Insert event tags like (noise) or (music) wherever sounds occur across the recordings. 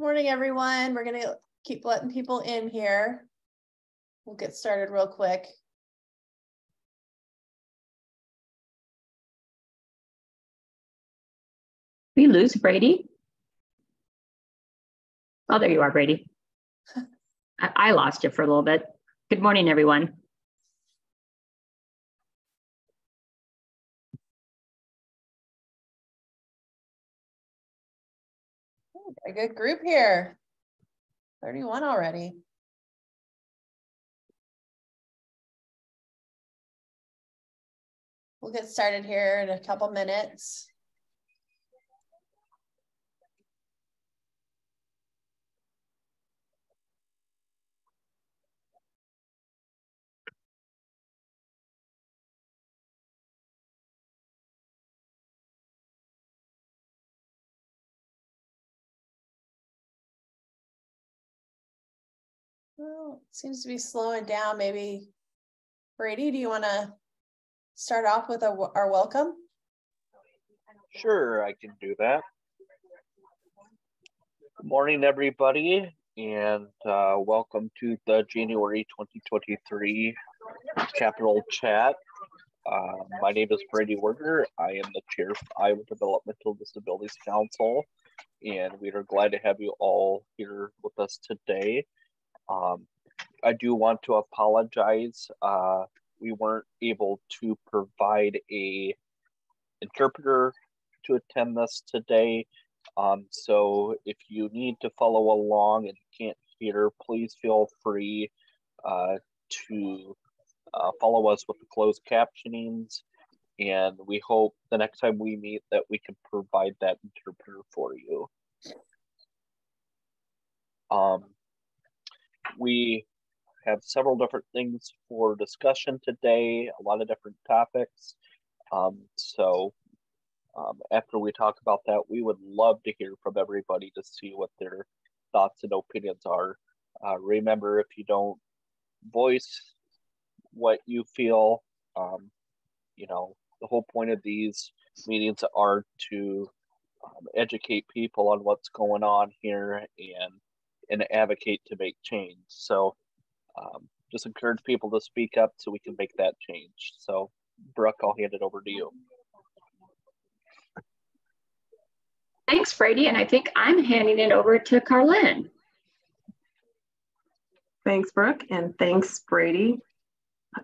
Morning, everyone. We're gonna keep letting people in here. We'll get started real quick. We lose Brady. Oh, there you are, Brady. (laughs) I, I lost you for a little bit. Good morning, everyone. A good group here. 31 already. We'll get started here in a couple minutes. Well, seems to be slowing down. Maybe Brady, do you want to start off with a, our welcome? Sure, I can do that. Good morning, everybody, and uh, welcome to the January 2023 Capitol Chat. Uh, my name is Brady Werner. I am the chair of Iowa Developmental Disabilities Council, and we are glad to have you all here with us today. Um, I do want to apologize. Uh, we weren't able to provide a interpreter to attend this today. Um, so if you need to follow along and can't hear, please feel free uh, to uh, follow us with the closed captionings. And we hope the next time we meet that we can provide that interpreter for you. Um, we have several different things for discussion today, a lot of different topics. Um, so um, after we talk about that, we would love to hear from everybody to see what their thoughts and opinions are. Uh, remember, if you don't voice what you feel, um, you know, the whole point of these meetings are to um, educate people on what's going on here and and advocate to make change. So um, just encourage people to speak up so we can make that change. So, Brooke, I'll hand it over to you. Thanks, Brady. And I think I'm handing it over to Carlin. Thanks, Brooke, and thanks, Brady.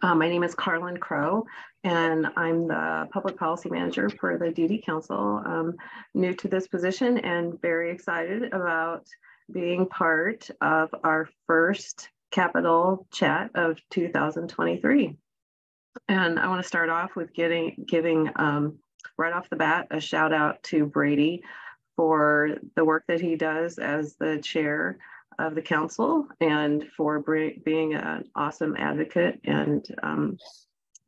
Uh, my name is Carlin Crow, and I'm the Public Policy Manager for the DD Council. I'm new to this position and very excited about being part of our first capitol chat of 2023. And I want to start off with getting giving um, right off the bat a shout out to Brady for the work that he does as the chair of the council and for being an awesome advocate and um,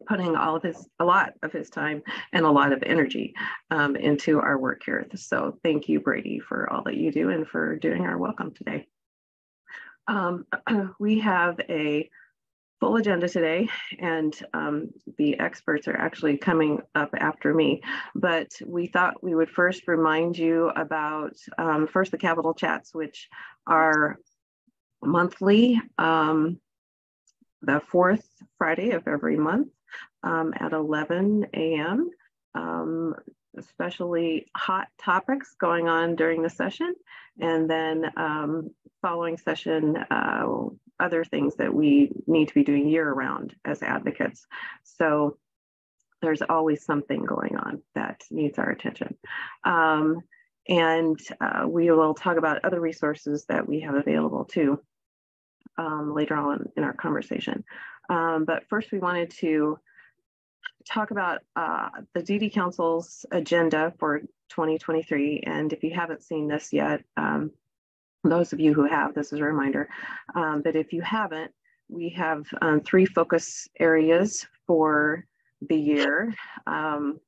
putting all of his a lot of his time and a lot of energy um, into our work here. So thank you brady for all that you do and for doing our welcome today. Um, (clears throat) we have a full agenda today and um, the experts are actually coming up after me. But we thought we would first remind you about um, first the capitol chats which are monthly um, the fourth friday of every month um, at 11 a.m. Um, especially hot topics going on during the session, and then um, following session, uh, other things that we need to be doing year round as advocates. So there's always something going on that needs our attention. Um, and uh, we will talk about other resources that we have available too um, later on in our conversation. Um, but first we wanted to talk about uh, the DD Council's agenda for 2023. And if you haven't seen this yet, um, those of you who have, this is a reminder. Um, but if you haven't, we have um, three focus areas for the year um,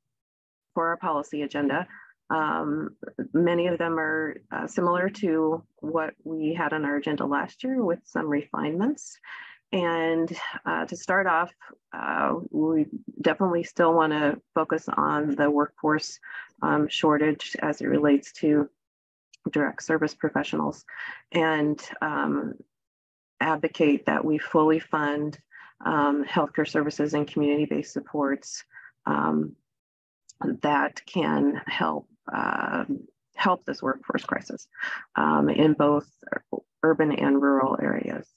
for our policy agenda. Um, many of them are uh, similar to what we had on our agenda last year with some refinements. And uh, to start off, uh, we definitely still want to focus on the workforce um, shortage as it relates to direct service professionals and um, advocate that we fully fund um, healthcare services and community-based supports um, that can help uh, help this workforce crisis um, in both urban and rural areas.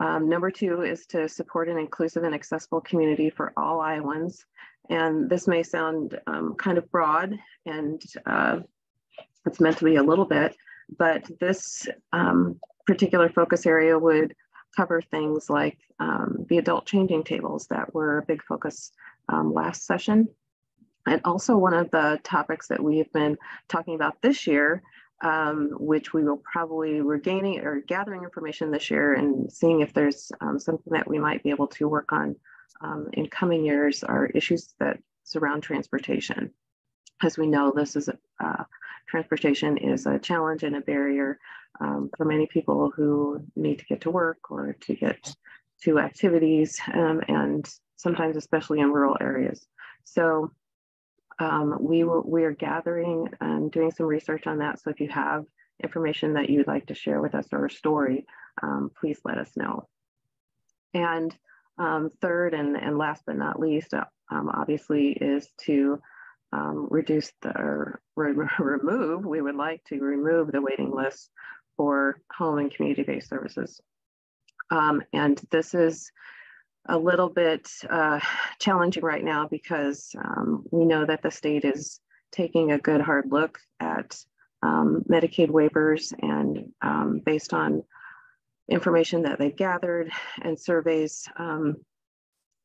Um, number two is to support an inclusive and accessible community for all Iowans. And this may sound um, kind of broad and uh, it's meant to be a little bit, but this um, particular focus area would cover things like um, the adult changing tables that were a big focus um, last session. And also one of the topics that we have been talking about this year, um, which we will probably regaining or gathering information this year and seeing if there's um, something that we might be able to work on um, in coming years are issues that surround transportation. As we know, this is a, uh, transportation is a challenge and a barrier um, for many people who need to get to work or to get to activities um, and sometimes especially in rural areas. So um, we, will, we are gathering and doing some research on that. So if you have information that you'd like to share with us or a story, um, please let us know. And um, third and, and last but not least, uh, um, obviously is to um, reduce the, or re remove, we would like to remove the waiting list for home and community-based services. Um, and this is a little bit uh, challenging right now because um, we know that the state is taking a good hard look at um, Medicaid waivers and um, based on information that they've gathered and surveys, um,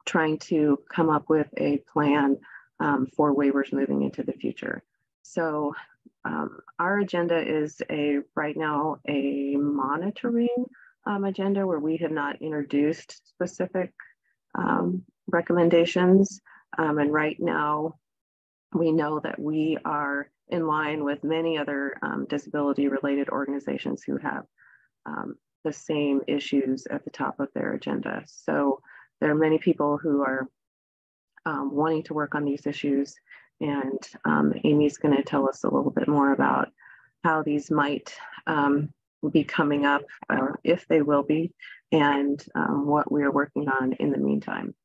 trying to come up with a plan um, for waivers moving into the future. So um, our agenda is a right now a monitoring agenda where we have not introduced specific um, recommendations. Um, and right now, we know that we are in line with many other um, disability related organizations who have um, the same issues at the top of their agenda. So there are many people who are um, wanting to work on these issues. And um, Amy's going to tell us a little bit more about how these might be coming up, or if they will be, and um, what we are working on in the meantime.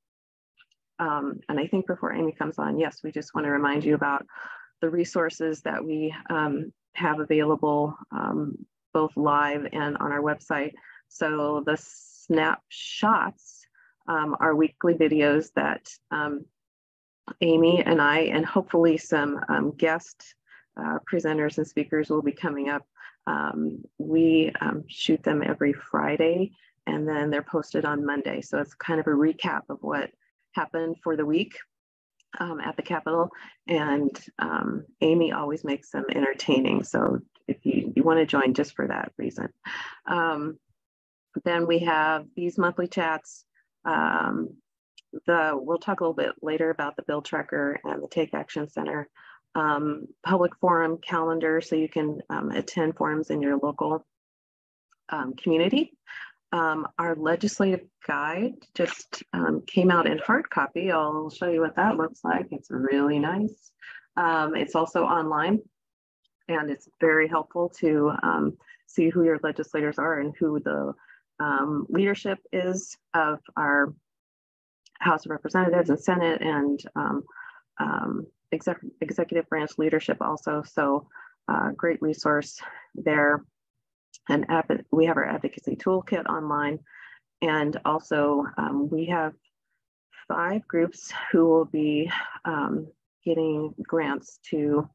Um, and I think before Amy comes on, yes, we just want to remind you about the resources that we um, have available both live and on our website. So the snapshots um, our weekly videos that um, Amy and I, and hopefully some um, guest uh, presenters and speakers will be coming up. Um, we um, shoot them every Friday and then they're posted on Monday. So it's kind of a recap of what happened for the week um, at the Capitol. And Amy always makes them entertaining. So if you, you want to join just for that reason. then we have these monthly chats um, the we'll talk a little bit later about the bill tracker and the Take Action Center um, public forum calendar, so you can um, attend forums in your local um, community. Um, our legislative guide just um, came out in hard copy. I'll show you what that looks like. It's really nice. it's also online, and it's very helpful to see who your legislators are and who the um, leadership is of our House of Representatives and Senate and um, um, exec executive branch leadership also. So uh, great resource there. And we have our advocacy toolkit online. And also um, we have five groups who will be um, getting grants to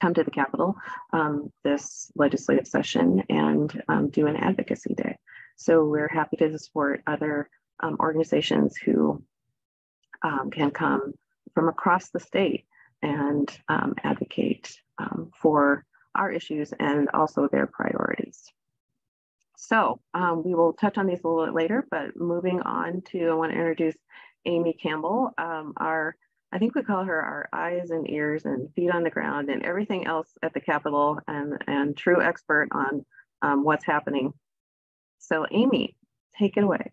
come to the Capitol um, this legislative session and um, do an advocacy day. So we're happy to support other um, organizations who um, can come from across the state and advocate for our issues and also their priorities. So um, we will touch on these a little bit later, but moving on to, I want to introduce Amy Campbell, um, our I think we call her our eyes and ears and feet on the ground and everything else at the Capitol and, and true expert on um, what's happening so Amy, take it away.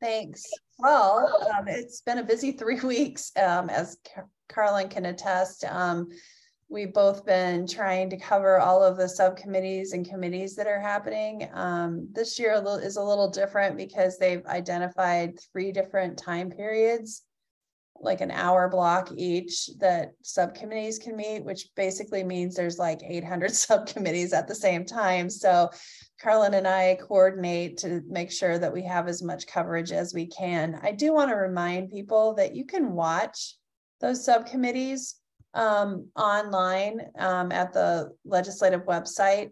Thanks. Well, um, it's been a busy three (laughs) weeks, um, as Car Carlin can attest. Um, we've both been trying to cover all of the subcommittees and committees that are happening. Um, this year is a little different because they've identified three different time periods, like an hour block each that subcommittees can meet, which basically means there's like 800 (laughs) subcommittees at the same time. So Carlin and I coordinate to make sure that we have as much coverage as we can. I do want to remind people that you can watch those subcommittees um, online um, at the legislative website.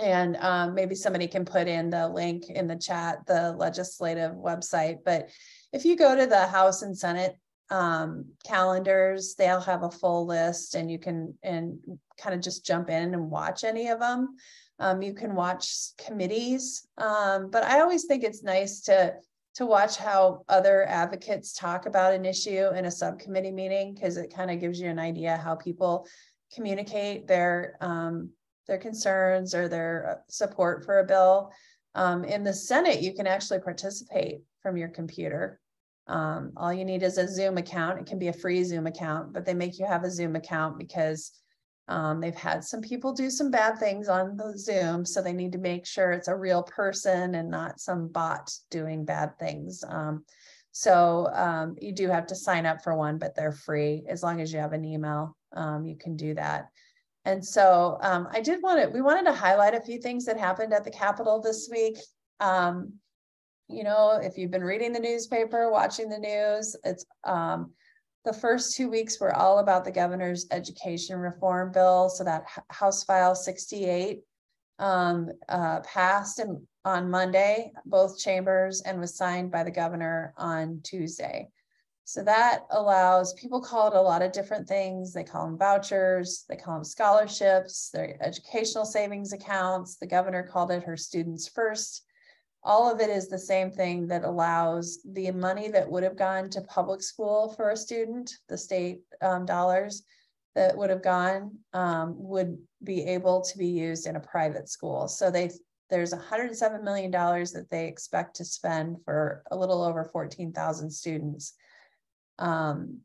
And um, maybe somebody can put in the link in the chat, the legislative website. But if you go to the House and Senate um, calendars, they'll have a full list and you can and kind of just jump in and watch any of them. Um, you can watch committees, um, but I always think it's nice to to watch how other advocates talk about an issue in a subcommittee meeting because it kind of gives you an idea how people communicate their um, their concerns or their uh, support for a bill. Um, in the Senate, you can actually participate from your computer. Um, all you need is a Zoom account. It can be a free Zoom account, but they make you have a Zoom account because um, they've had some people do some bad things on the Zoom, so they need to make sure it's a real person and not some bot doing bad things. Um, so um, you do have to sign up for one, but they're free as long as you have an email. Um, you can do that. And so um, I did want to, we wanted to highlight a few things that happened at the Capitol this week. Um, you know, if you've been reading the newspaper, watching the news, it's the first two weeks were all about the governor's education reform bill. So that House File 68 um, uh, passed in, on Monday, both chambers, and was signed by the governor on Tuesday. So that allows people call it a lot of different things. They call them vouchers, they call them scholarships, their educational savings accounts. The governor called it her students first all of it is the same thing that allows the money that would have gone to public school for a student, the state um, dollars that would have gone um, would be able to be used in a private school. So they there's $107 million that they expect to spend for a little over 14,000 students. Um,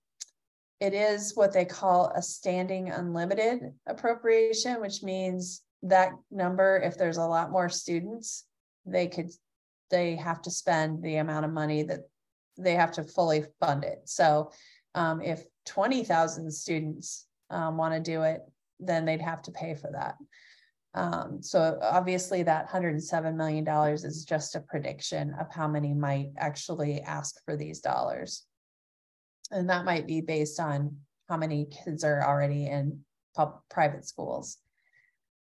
it is what they call a standing unlimited appropriation, which means that number, if there's a lot more students, they could they have to spend the amount of money that they have to fully fund it. So um, if 20,000 students um, want to do it, then they'd have to pay for that. Um, so obviously that $107 million is just a prediction of how many might actually ask for these dollars. And that might be based on how many kids are already in private schools.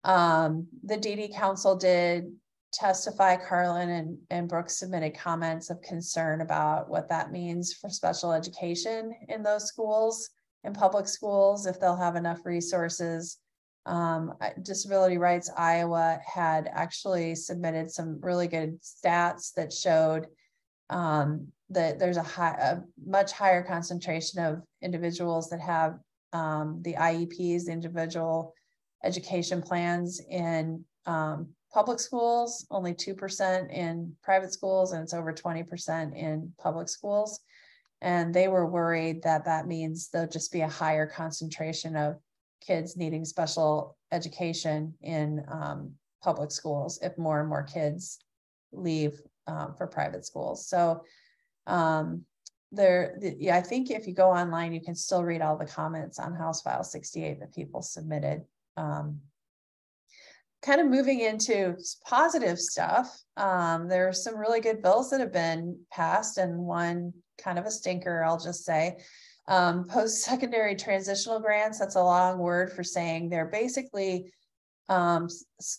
Um, the DD Council did testify, Carlin and, and Brooks submitted comments of concern about what that means for special education in those schools, in public schools, if they'll have enough resources. Um, Disability Rights Iowa had actually submitted some really good stats that showed um, that there's a, high, a much higher concentration of individuals that have um, the IEPs, individual education plans in um, public schools, only 2% in private schools, and it's over 20% in public schools. And they were worried that that means there'll just be a higher concentration of kids needing special education in um, public schools if more and more kids leave um, for private schools. So um, there, the, yeah, I think if you go online, you can still read all the comments on House File 68 that people submitted. Um, kind of moving into positive stuff, um, there are some really good bills that have been passed, and one kind of a stinker, I'll just say. Um, Post secondary transitional grants, that's a long word for saying they're basically um,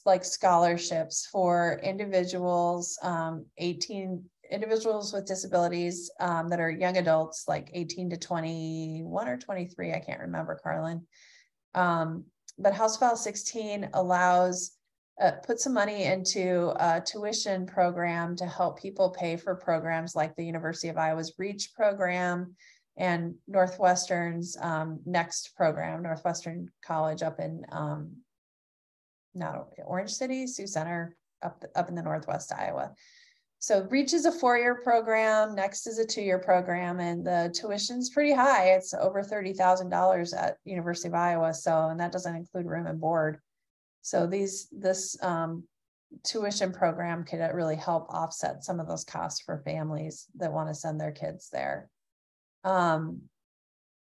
like scholarships for individuals, um, 18 individuals with disabilities um, that are young adults, like 18 to 21 or 23, I can't remember, Carlin. But House File 16 allows uh, put some money into a tuition program to help people pay for programs like the University of Iowa's REACH program and Northwestern's um, NEXT program, Northwestern College up in um, not Orange City, Sioux Center, up up in the Northwest Iowa. So Reach is a four-year program, Next is a two-year program, and the tuition's pretty high. It's over thirty thousand dollars at University of Iowa, so, and that doesn't include room and board. So these, this um tuition program could uh, really help offset some of those costs for families that want to send their kids there. Um,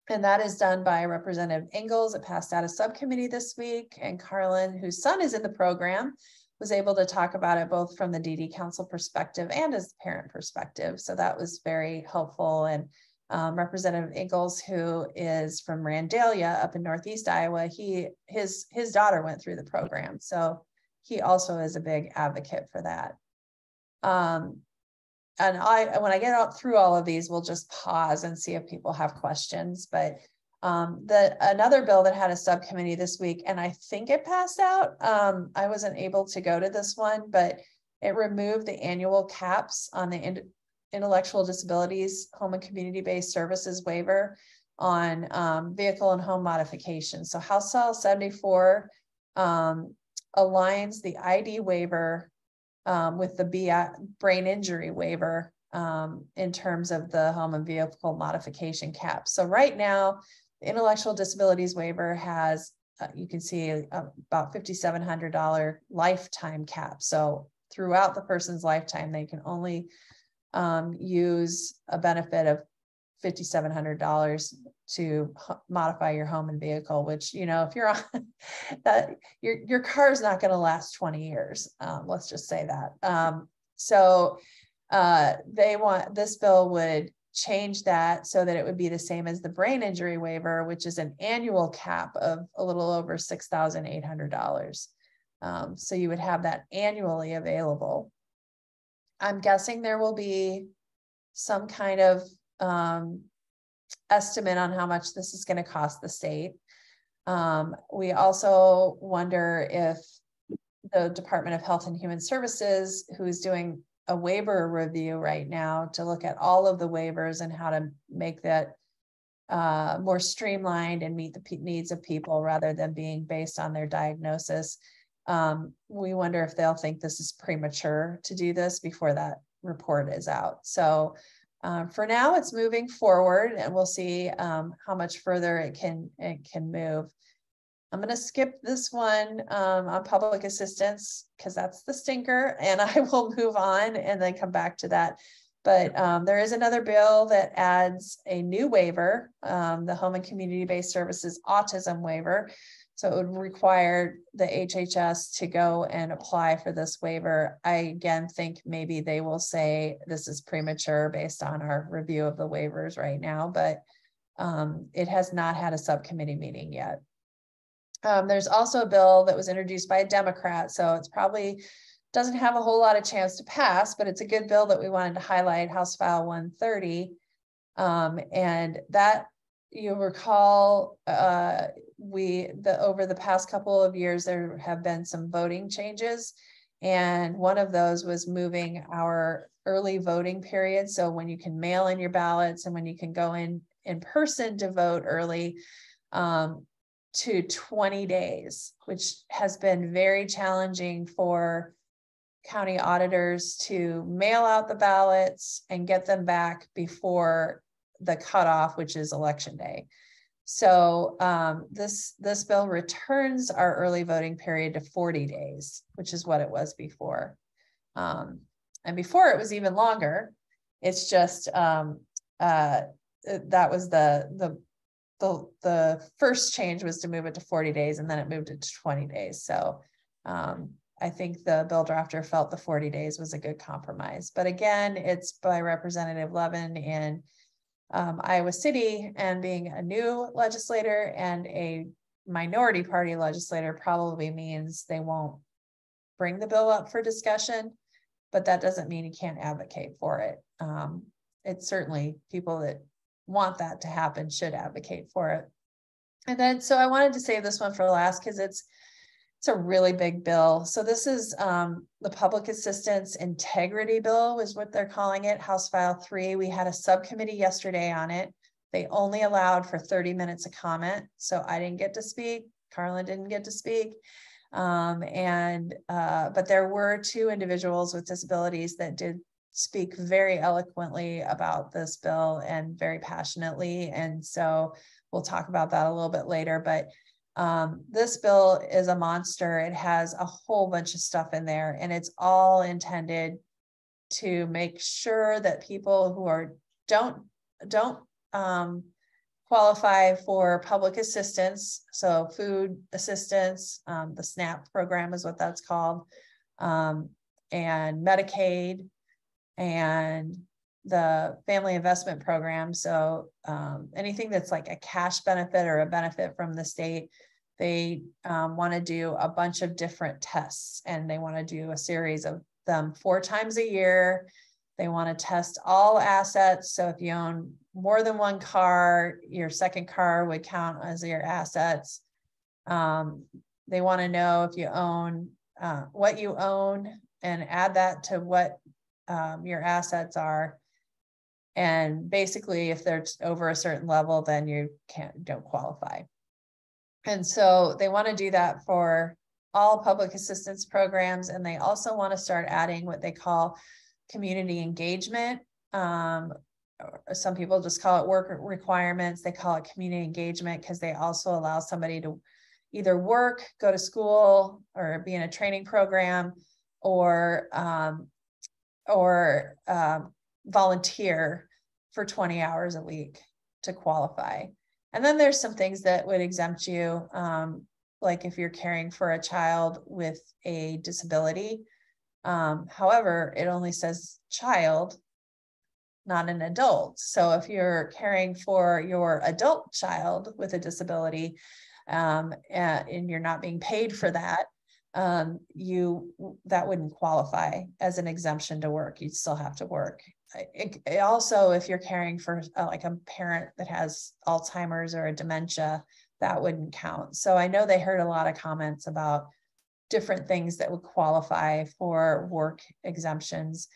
and that is done by Representative Ingels. It passed out a subcommittee this week, and Carlin, whose son is in the program, was able to talk about it both from the DD Council perspective and as parent perspective. So that was very helpful. And um, Representative Ingels, who is from Randalia up in Northeast Iowa, he his his daughter went through the program, so he also is a big advocate for that. Um, and I when I get out through all of these, we'll just pause and see if people have questions. But um, the another bill that had a subcommittee this week, and I think it passed out. Um, I wasn't able to go to this one, but it removed the annual caps on the in, intellectual disabilities home and community-based services waiver on um, vehicle and home modification. So House File 74 um, aligns the ID waiver um, with the brain injury waiver um, in terms of the home and vehicle modification cap. So right now, intellectual disabilities waiver has, uh, you can see uh, about $5,700 lifetime cap. So throughout the person's lifetime, they can only um, use a benefit of $5,700 to modify your home and vehicle, which, you know, if you're on (laughs) that, your, your car is not going to last 20 years. Um, let's just say that. Um, so uh, they want, this bill would change that so that it would be the same as the brain injury waiver, which is an annual cap of a little over $6,800. Um, so you would have that annually available. I'm guessing there will be some kind of um, estimate on how much this is going to cost the state. Um, we also wonder if the Department of Health and Human Services, who is doing a waiver review right now to look at all of the waivers and how to make that uh, more streamlined and meet the needs of people rather than being based on their diagnosis. Um, we wonder if they'll think this is premature to do this before that report is out. So um, for now, it's moving forward, and we'll see um, how much further it can it can move. I'm going to skip this one um, on public assistance because that's the stinker, and (laughs) I will move on and then come back to that. But um, there is another bill that adds a new waiver, um, the Home and Community Based Services Autism Waiver. So it would require the HHS to go and apply for this waiver. I again think maybe they will say this is premature based on our review of the waivers right now, but um, it has not had a subcommittee meeting yet. Um, there's also a bill that was introduced by a Democrat, so it's probably doesn't have a whole lot of chance to pass, but it's a good bill that we wanted to highlight, House File 130. Um, and that you recall uh, we the over the past couple of years there have been some voting changes and one of those was moving our early voting period so when you can mail in your ballots and when you can go in in person to vote early um, to 20 days, which has been very challenging for county auditors to mail out the ballots and get them back before the cutoff, which is election day. So um, this this bill returns our early voting period to 40 days, which is what it was before. Um, and before it was even longer. It's just um, uh, that was the the the the first change was to move it to 40 days and then it moved it to 20 days. So um, I think the bill drafter felt the 40 days was a good compromise. But again, it's by Representative Levin in um, Iowa City and being a new legislator and a minority party legislator probably means they won't bring the bill up for discussion, but that doesn't mean he can't advocate for it. Um, it's certainly people that want that to happen should advocate for it. And then, so I wanted to save this one for last because it's it's a really big bill. So this is um, the Public Assistance Integrity Bill is what they're calling it, House File 3. We had a subcommittee yesterday on it. They only allowed for 30 minutes of comment. So I didn't get to speak. Carlin didn't get to speak. Um, and uh, but there were two individuals with disabilities that did speak very eloquently about this bill and very passionately. And so we'll talk about that a little bit later. But um, this bill is a monster. It has a whole bunch of stuff in there, and it's all intended to make sure that people who are don't don't um, qualify for public assistance, so food assistance, um, the SNAP program is what that's called, um, and Medicaid, and the family investment program. So um, anything that's like a cash benefit or a benefit from the state, they um, want to do a bunch of different tests and they want to do a series of them four times a year. They want to test all assets. So if you own more than one car, your second car would count as your assets. Um, they want to know if you own uh, what you own and add that to what um, your assets are. And basically, if they're over a certain level, then you can't don't qualify. And so they want to do that for all public assistance programs, and they also want to start adding what they call community engagement. Um, some people just call it work requirements. They call it community engagement because they also allow somebody to either work, go to school, or be in a training program, or um, or um, volunteer for 20 hours a week to qualify. And then there's some things that would exempt you, um, like if you're caring for a child with a disability. Um, however, it only says child, not an adult. So if you're caring for your adult child with a disability um, and you're not being paid for that, um, you that wouldn't qualify as an exemption to work. You'd still have to work. It, it also, if you're caring for uh, like a parent that has Alzheimer's or a dementia, that wouldn't count. So I know they heard a lot of comments about different things that would qualify for work exemptions.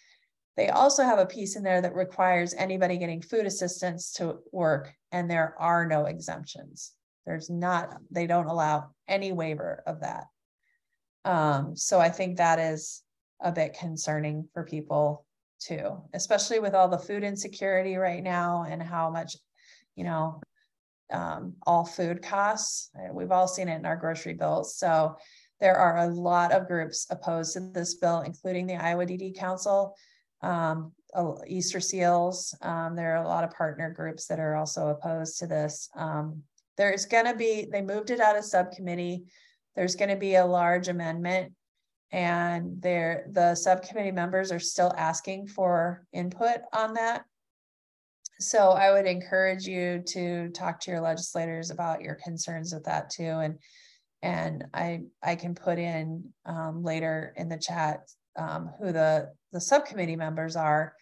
They also have a piece in there that requires anybody getting food assistance to work, and there are no exemptions. There's not, they don't allow any waiver of that. Um, so I think that is a bit concerning for people too, especially with all the food insecurity right now and how much, you know, um, all food costs. Uh, we've all seen it in our grocery bills. So there are a lot of groups opposed to this bill, including the Iowa DD Council, um, Easter Seals. Um, there are a lot of partner groups that are also opposed to this. Um, there's going to be, they moved it out of subcommittee there's going to be a large amendment and there the subcommittee members are still asking for input on that. So I would encourage you to talk to your legislators about your concerns with that too. And and I I can put in um, later in the chat um, who the the subcommittee members are.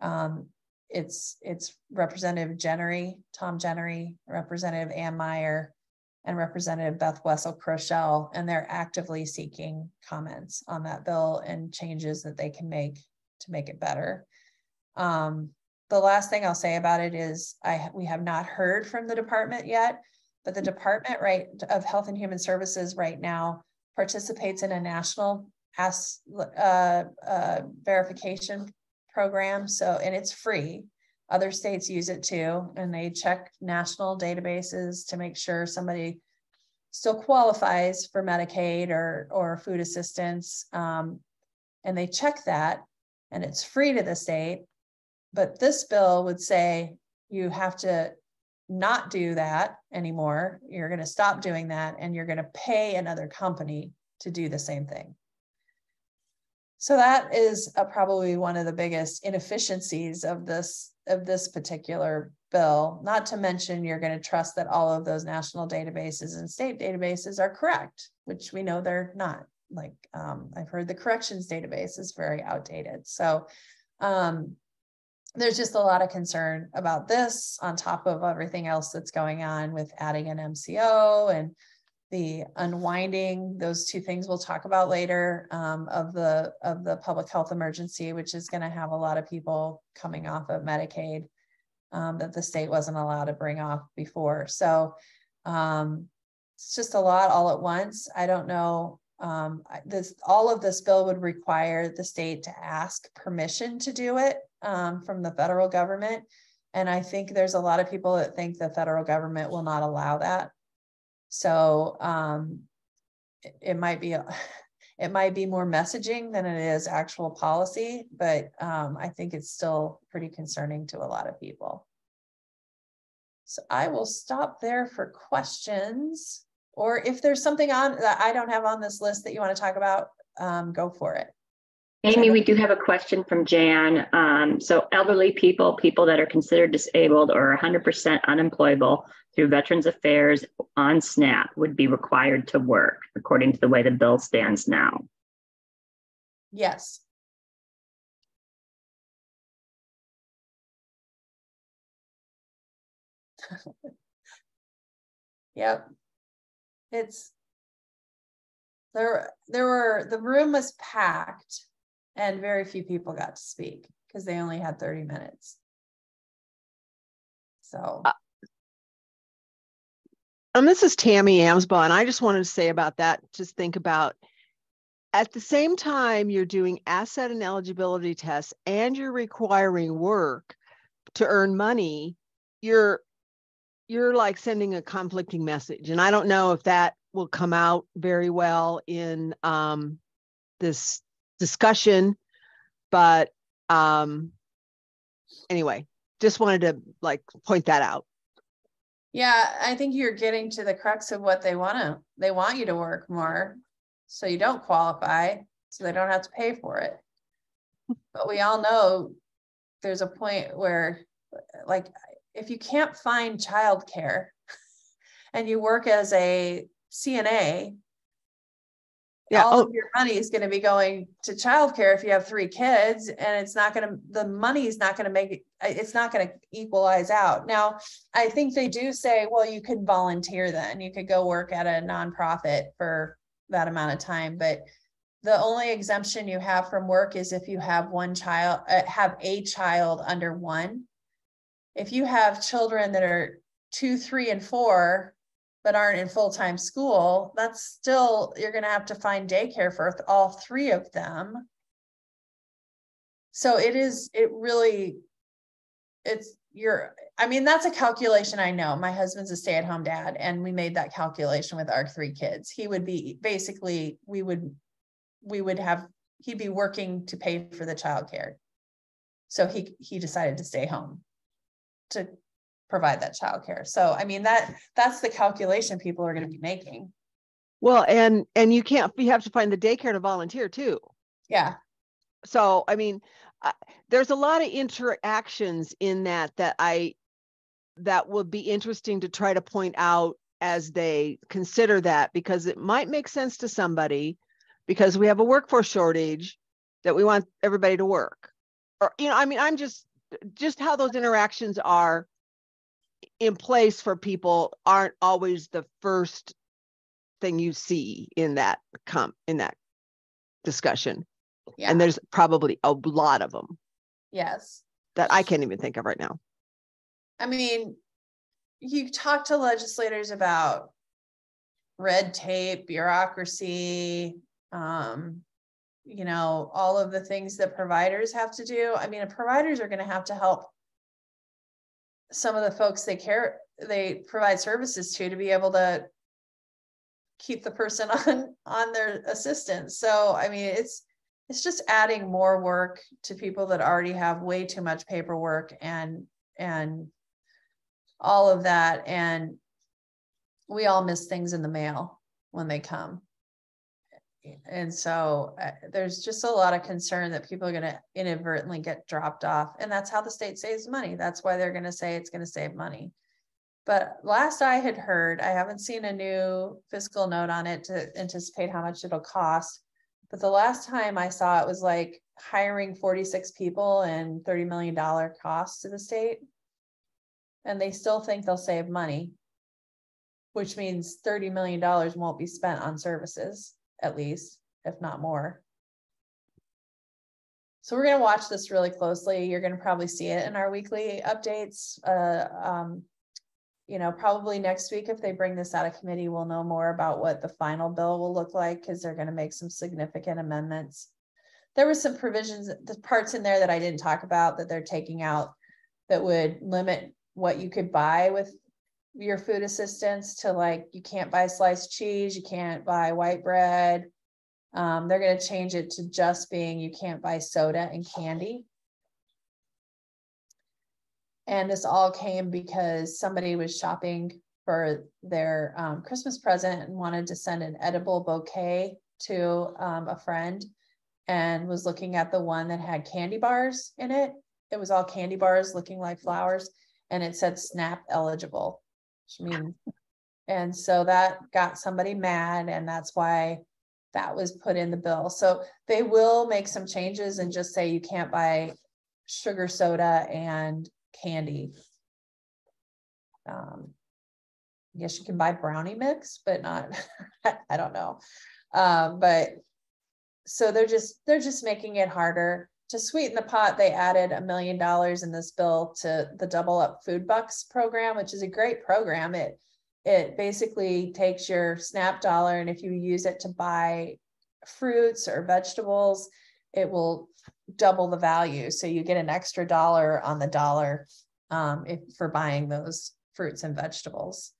Um, it's it's Representative Jeneary, Tom Jeneary, Representative Ann Meyer, and Representative Beth Wessel Kroeschell, and they're actively seeking comments on that bill and changes that they can make to make it better. Um, the last thing I'll say about it is I we have not heard from the department yet, but the Department right of Health and Human Services right now participates in a national as, uh, uh, verification program. So and it's free. Other states use it too, and they check national databases to make sure somebody still qualifies for Medicaid or or food assistance. Um, and they check that, and it's free to the state. But this bill would say you have to not do that anymore. You're going to stop doing that, and you're going to pay another company to do the same thing. So that is a, probably one of the biggest inefficiencies of this of this particular bill, not to mention you're going to trust that all of those national databases and state databases are correct, which we know they're not. Like um, I've heard the corrections database is very outdated. So um, there's just a lot of concern about this on top of everything else that's going on with adding an MCO and the unwinding those two things we'll talk about later um, of the of the public health emergency which is going to have a lot of people coming off of medicaid um, that the state wasn't allowed to bring off before so um, it's just a lot all at once i don't know um, this all of this bill would require the state to ask permission to do it um, from the federal government. And I think there's a lot of people that think the federal government will not allow that. So um, it, it might be (laughs) it might be more messaging than it is actual policy, but um, I think it's still pretty concerning to a lot of people. So I will stop there for questions, or if there's something on that I don't have on this list that you want to talk about, um, go for it. Amy, we do have a question from Jan. Um, so elderly people, people that are considered disabled or 100% unemployable through Veterans Affairs on SNAP would be required to work according to the way the bill stands now. Yes. (laughs) yep. It's there there were the room was packed and very few people got to speak because they only had 30 minutes. So uh, um, this is Tammy Amsbaugh, and I just wanted to say about that, just think about at the same time you're doing asset and eligibility tests and you're requiring work to earn money, you're you're like sending a conflicting message. And I don't know if that will come out very well in um, this discussion, but um, anyway, just wanted to like point that out. Yeah, I think you're getting to the crux of what they want to. They want you to work more so you don't qualify, so they don't have to pay for it. But we all know there's a point where, like, if you can't find childcare (laughs) and you work as a CNA, yeah. all oh. of your money is going to be going to childcare if you have three kids, and it's not going to the money is not going to make it. It's not going to equalize out. Now, I think they do say, well, you could volunteer then. You could go work at a nonprofit for that amount of time, but the only exemption you have from work is if you have one child, uh, have a child under one. If you have children that are two, three, and four, but aren't in full-time school, that's still, you're gonna have to find daycare for all three of them. So it is, it really, it's, you're, I mean, that's a calculation I know. My husband's a stay-at-home dad and we made that calculation with our three kids. He would be, basically, we would, we would have, he'd be working to pay for the childcare. So he, he decided to stay home to provide that childcare. So I mean that that's the calculation people are going to be making. Well, and and you can't you have to find the daycare to volunteer too. Yeah. So I mean, uh, there's a lot of interactions in that that I that would be interesting to try to point out as they consider that because it might make sense to somebody because we have a workforce shortage that we want everybody to work or you know i mean i'm just just how those interactions are in place for people aren't always the first thing you see in that com in that discussion. Yeah. And there's probably a lot of them. Yes. That I can't even think of right now. I mean, you talk to legislators about red tape, bureaucracy, um, you know, all of the things that providers have to do. I mean, providers are going to have to help some of the folks they care they provide services to to be able to keep the person (laughs) on on their assistance. So i mean it's it's just adding more work to people that already have way too much paperwork and and all of that. And we all miss things in the mail when they come and so uh, there's just a lot of concern that people are going to inadvertently get dropped off and that's how the state saves money. That's why they're going to say it's going to save money. But last i had heard i haven't seen a new fiscal note on it to anticipate how much it'll cost but the last time i saw it was like hiring 46 people and 30 million dollar cost to the state. And they still think they'll save money which means 30 million dollars won't be spent on services at least, if not more. So we're going to watch this really closely. You're going to probably see it in our weekly updates. Uh, um, you know, probably next week, if they bring this out of committee, we'll know more about what the final bill will look like, because they're gonna make some significant amendments. There was some provisions, the parts in there that I didn't talk about that they're taking out that would limit what you could buy with your food assistance to like, you can't buy sliced cheese, you can't buy white bread. Um, they're gonna change it to just being, you can't buy soda and candy. And this all came because somebody was shopping for their um, Christmas present and wanted to send an edible bouquet to um, a friend and was looking at the one that had candy bars in it. It was all candy bars looking like flowers and it said SNAP eligible. Which means, and so that got somebody mad and that's why that was put in the bill. So they will make some changes and just say you can't buy sugar soda and candy. Um, I guess you can buy brownie mix, but not, (laughs) I don't know. Um, but so they're just, they're just making it harder. To sweeten the pot, they added a million dollars in this bill to the Double Up Food Bucks program, which is a great program. It it basically takes your SNAP dollar and if you use it to buy fruits or vegetables, it will double the value. So you get an extra dollar on the dollar um, if, for buying those fruits and vegetables.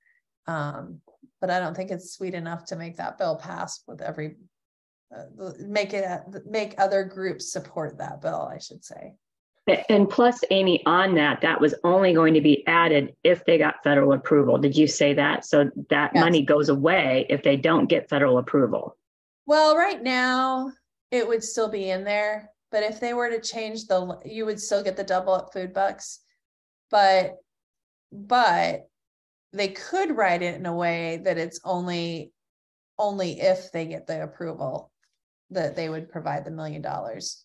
Um, but I don't think it's sweet enough to make that bill pass with every, make it, make other groups support that bill, I should say. And plus, Amy, on that, that was only going to be added if they got federal approval. Did you say that? So that yes. money goes away if they don't get federal approval. Well, right now it would still be in there, but if they were to change the, you would still get the double up food bucks. But, but they could write it in a way that it's only, only if they get the approval that they would provide the million dollars.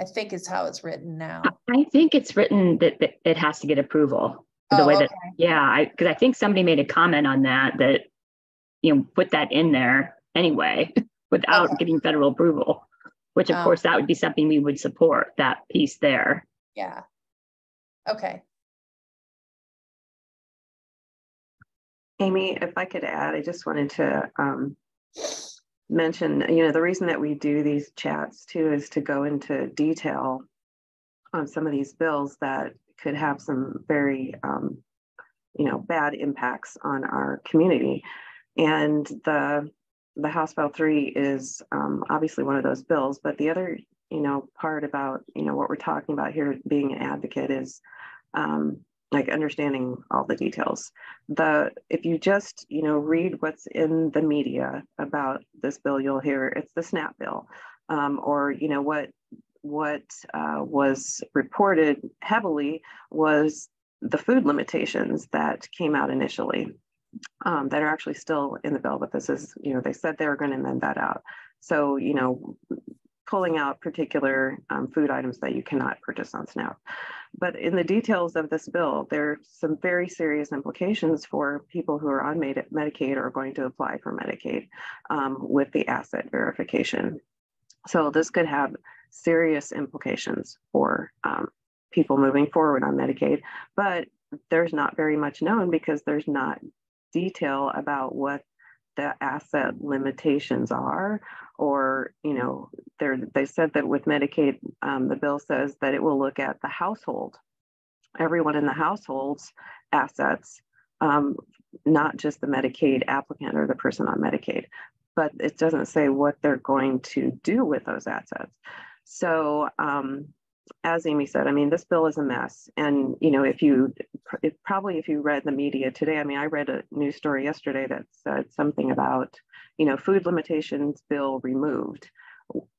I think is how it's written now. I think it's written that, that it has to get approval. The oh, way okay. that, yeah, I because I think somebody made a comment on that that you know put that in there anyway (laughs) without okay. getting federal approval. Which of um, course that would be something we would support that piece there. Yeah. Okay. Amy, if I could add, I just wanted to um, mention, you know, the reason that we do these chats too is to go into detail on some of these bills that could have some very, um, you know, bad impacts on our community. And the the House Bill 3 is um, obviously one of those bills, but the other, you know, part about, you know, what we're talking about here being an advocate is um, like understanding all the details. The if you just you know read what's in the media about this bill, you'll hear it's the SNAP bill, um, or you know what what uh, was reported heavily was the food limitations that came out initially um, that are actually still in the bill. But this is you know they said they were going to amend that out. So you know pulling out particular um, food items that you cannot purchase on SNAP. But in the details of this bill, there are some very serious implications for people who are on Medicaid or going to apply for Medicaid um, with the asset verification. So this could have serious implications for um, people moving forward on Medicaid, but there's not very much known because there's not detail about what the asset limitations are or you know they they said that with medicaid um, the bill says that it will look at the household everyone in the household's assets um, not just the medicaid applicant or the person on medicaid. But it doesn't say what they're going to do with those assets. So um, as Amy said, I mean, this bill is a mess. And, you know, if you, if, probably if you read the media today, I mean, I read a news story yesterday that said something about, you know, food limitations bill removed.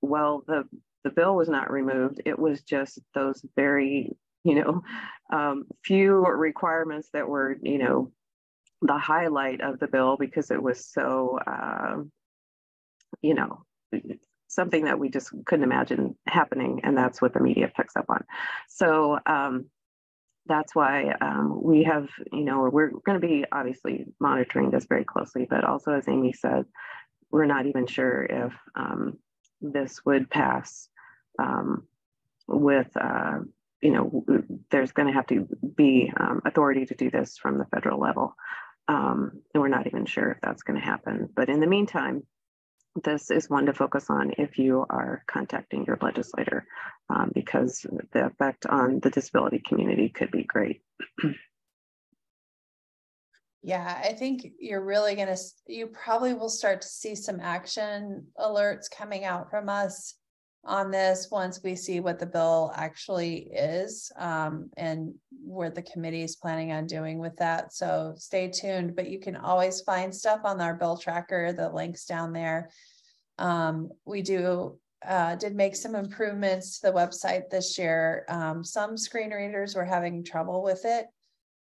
Well, the, the bill was not removed. It was just those very, you know, (laughs) um, few requirements that were, you know, the highlight of the bill because it was so, uh, you know, something that we just couldn't imagine happening. And that's what the media picks up on. So um, that's why um, we have, you know, we're going to be obviously monitoring this very closely, but also, as Amy said, we're not even sure if um, this would pass um, with, uh, you know, there's going to have to be um, authority to do this from the federal level. Um, and we're not even sure if that's going to happen. But in the meantime, this is one to focus on if you are contacting your legislator um, because the effect on the disability community could be great. (clears throat) Yeah, I think you're really gonna, you probably will start to see some action alerts coming out from us on this once we see what the bill actually is um, and what the committee is planning on doing with that. So stay tuned, but you can always find stuff on our bill tracker, the links down there. Um, we do uh, did make some improvements to the website this year. Um, some screen readers were having trouble with it.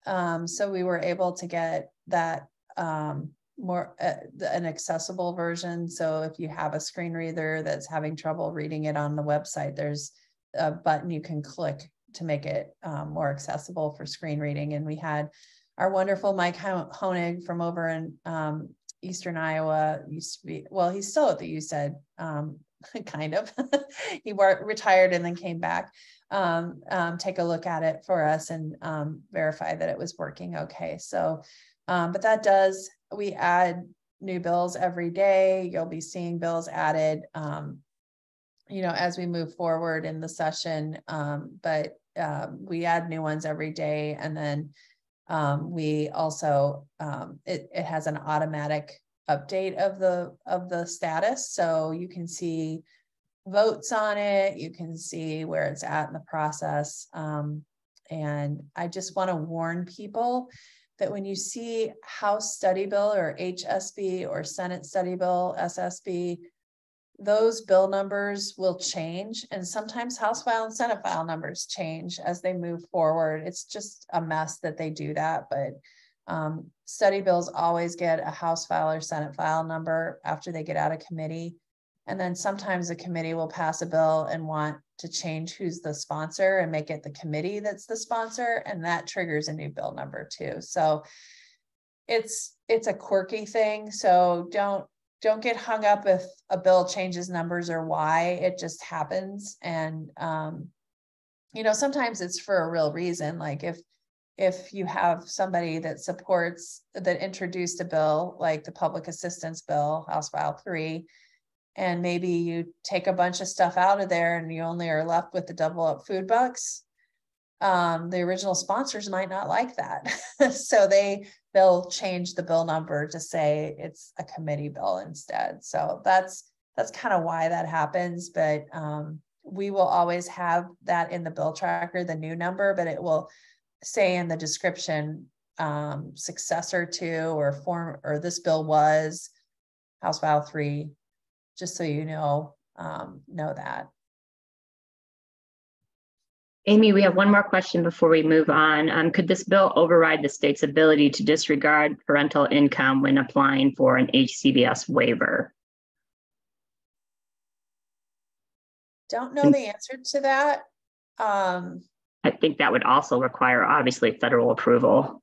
Um, so we were able to get that um, more uh, an accessible version. So if you have a screen reader that's having trouble reading it on the website, there's a button you can click to make it um, more accessible for screen reading. And we had our wonderful Mike Honig from over in um, Eastern Iowa used to be, well, he's still at the USAID, um, (laughs) kind of. (laughs) he were, retired and then came back um, um, take a look at it for us and um, verify that it was working okay. So, um, but that does, we add new bills every day. You'll be seeing bills added, um, you know, as we move forward in the session. Um, but we add new ones every day. And then we also, it, it has an automatic update of the of the status so you can see votes on it. You can see where it's at in the process. Um, and I just want to warn people that when you see House Study Bill or HSB or Senate Study Bill, SSB, those bill numbers will change. And sometimes House file and Senate file numbers change as they move forward. It's just a mess that they do that. But um, study bills always get a House file or Senate file number after they get out of committee. And then sometimes the committee will pass a bill and want to change who's the sponsor and make it the committee that's the sponsor. And that triggers a new bill number too. So it's it's a quirky thing. So don't don't get hung up if a bill changes numbers or why it just happens. And um, you know, sometimes it's for a real reason. Like if if you have somebody that supports that introduced a bill like the public assistance bill, House File 3, and maybe you take a bunch of stuff out of there and you only are left with the double up food bucks um, the original sponsors might not like that. (laughs) So they they'll change the bill number to say it's a committee bill instead. So that's that's kind of why that happens but um, we will always have that in the bill tracker the new number but it will say in the description um, successor to or form or this bill was house file 3 just so you know, um, know that. Amy, we have one more question before we move on. Um, could this bill override the state's ability to disregard parental income when applying for an HCBS waiver? Don't know the answer to that. Um, I think that would also require obviously federal approval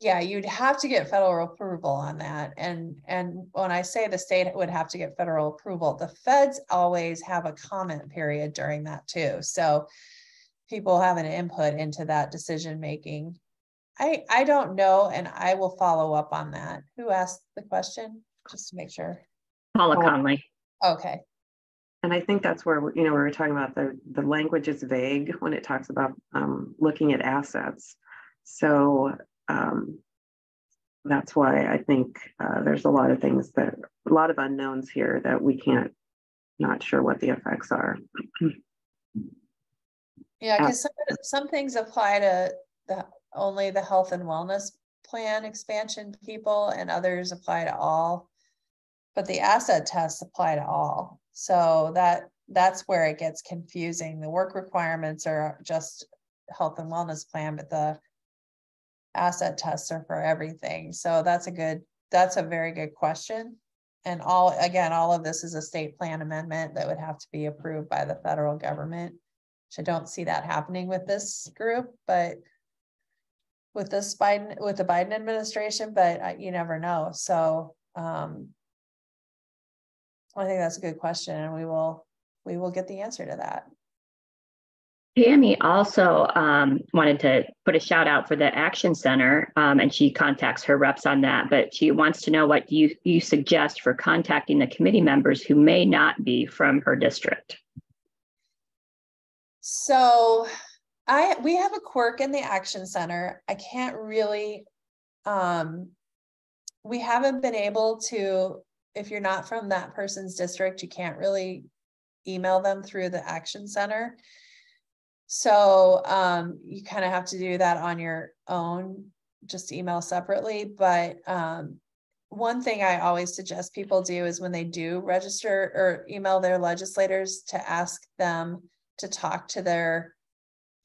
yeah you'd have to get federal approval on that and and when i say the state would have to get federal approval the feds always have a comment period during that too so people have an input into that decision making i i don't know and i will follow up on that. Who asked the question? Just to make sure. Paula. Conley. Okay. And I think that's where you know we were talking about the the language is vague when it talks about um, looking at assets. So um, that's why I think uh, there's a lot of things that a lot of unknowns here that we can't not sure what the effects are. yeah, because some, some things apply to the only the health and wellness plan expansion people, and others apply to all. But the asset tests apply to all, so that that's where it gets confusing. The work requirements are just health and wellness plan, but the asset tests are for everything. So that's a good, that's a very good question. And all, again, all of this is a state plan amendment that would have to be approved by the federal government. Which I don't see that happening with this group, but with this Biden, with the Biden administration, but I, you never know. So um, I think that's a good question and we will, we will get the answer to that. Tammy also um, wanted to put a shout out for the Action Center, um, and she contacts her reps on that. But she wants to know what you you suggest for contacting the committee members who may not be from her district. So I we have a quirk in the Action Center. I can't really um we haven't been able to if you're not from that person's district, you can't really email them through the Action Center. So um, you kind of have to do that on your own, just email separately. But um, one thing I always suggest people do is when they do register or email their legislators to ask them to talk to their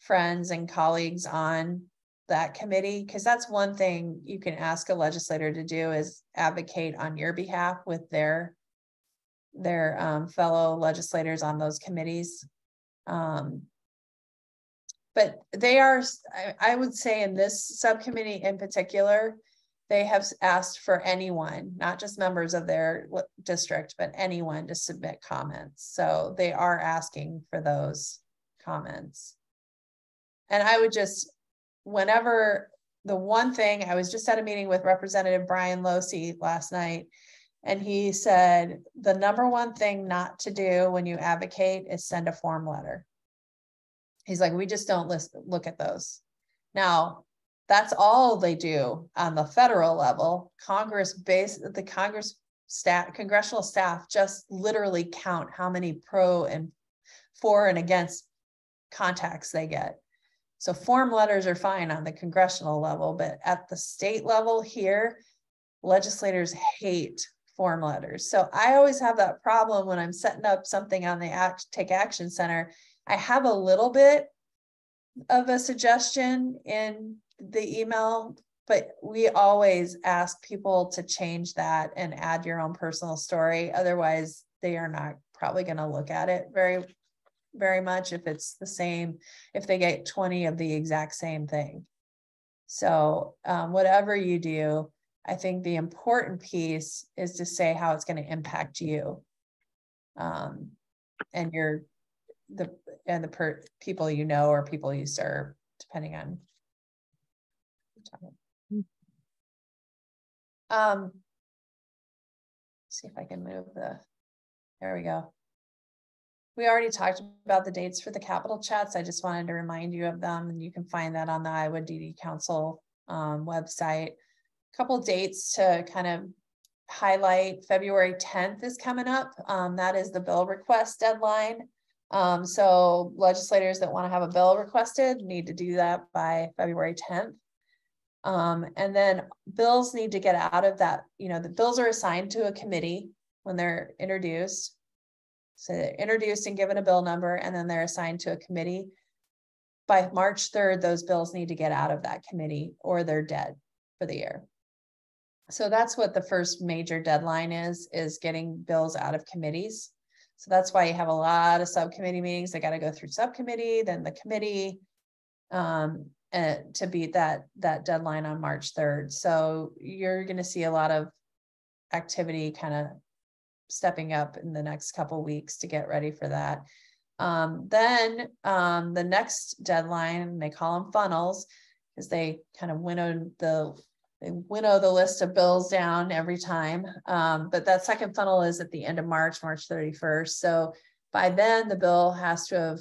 friends and colleagues on that committee because that's one thing you can ask a legislator to do is advocate on your behalf with their their um, fellow legislators on those committees um, but they are, I, would say in this subcommittee in particular, they have asked for anyone, not just members of their district, but anyone to submit comments. So they are asking for those comments. And I would just, whenever the one thing, I was just at a meeting with Representative Brian Lohse last night, and he said the number one thing not to do when you advocate is send a form letter. He's like, we just don't list, look at those. Now, that's all they do on the federal level. Congress base the Congress staff, congressional staff just literally count how many pro and for and against contacts they get. So form letters are fine on the congressional level, but at the state level here, legislators hate form letters. So I always have that problem when I'm setting up something on the Act Take Action Center I have a little bit of a suggestion in the email, but we always ask people to change that and add your own personal story. Otherwise, they are not probably going to look at it very, very much if it's the same, if they get 20 of the exact same thing. So, um, whatever you do, I think the important piece is to say how it's going to impact you um, and your the and the per people you know or people you serve, depending on. Um, see if I can move the. There we go. We already talked about the dates for the capitol chats. I just wanted to remind you of them, and you can find that on the Iowa DD Council um, website. A couple dates to kind of highlight. February 10th is coming up. Um, that is the bill request deadline. Um, so legislators that want to have a bill requested need to do that by February 10th. Um, and then bills need to get out of that, you know, the bills are assigned to a committee when they're introduced. So they're introduced and given a bill number, and then they're assigned to a committee. By March 3rd, those bills need to get out of that committee or they're dead for the year. So that's what the first major deadline is, is getting bills out of committees. So that's why you have a lot of subcommittee meetings. They got to go through subcommittee, then the committee, um, and to beat that that deadline on March 3rd. So you're going to see a lot of activity kind of stepping up in the next couple weeks to get ready for that. Um, then um, the next deadline, they call them funnels, because they kind of winnowed the they winnow the list of bills down every time. Um, but that second funnel is at the end of March, March 31st. So by then the bill has to have